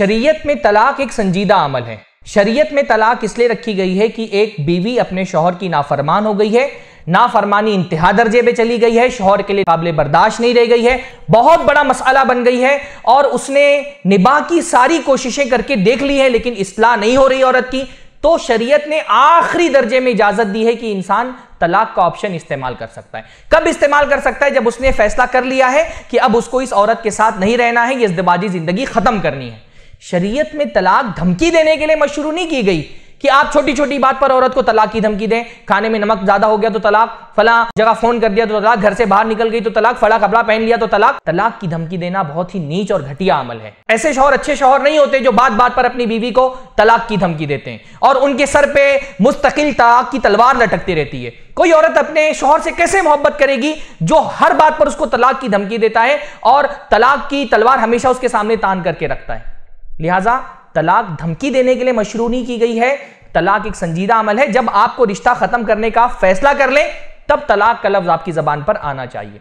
शरीयत में तलाक एक संजीदा अमल है। शरीयत में तलाक इसलिए रखी गई है कि एक बीवी अपने शोहर की नाफरमान हो गई है, नाफरमानी इंतहा दर्जे पे चली गई है, शोहर के लिए काबिल बर्दाश्त नहीं रह गई है, बहुत बड़ा मसला बन गई है और उसने निबाह की सारी कोशिशें करके देख ली है, लेकिन इसलाह नहीं हो रही औरत की। तो शरीयत ने आखिरी दर्जे में इजाज़त दी है कि इंसान तलाक का ऑप्शन इस्तेमाल कर सकता है। कब इस्तेमाल कर सकता है? जब उसने फैसला कर लिया है कि अब उसको इस औरत के साथ नहीं रहना है, ये इजदबाजी ज़िंदगी खत्म करनी है। शरीयत में तलाक धमकी देने के लिए मशरू नहीं की गई कि आप छोटी छोटी बात पर औरत को तलाक की धमकी दें, खाने में नमक ज़्यादा हो गया तो तलाक, फला जगह फ़ोन कर दिया तो तलाक, घर से बाहर निकल गई तो तलाक, फला कपड़ा पहन लिया तो तलाक। तलाक की धमकी देना बहुत ही नीच और घटिया अमल है। ऐसे शोहर अच्छे शोहर नहीं होते जो बात बात पर अपनी बीवी को तलाक की धमकी देते हैं और उनके सर पे मुस्तकिल तलाक की तलवार लटकती रहती है। कोई औरत अपने शोहर से कैसे मोहब्बत करेगी जो हर बात पर उसको तलाक की धमकी देता है और तलाक की तलवार हमेशा उसके सामने तान करके रखता है? लिहाजा तलाक धमकी देने के लिए मशरू नहीं की गई है। तलाक एक संजीदा अमल है। जब आपको रिश्ता खत्म करने का फैसला कर ले, तब तलाक का लफ्ज आपकी जबान पर आना चाहिए।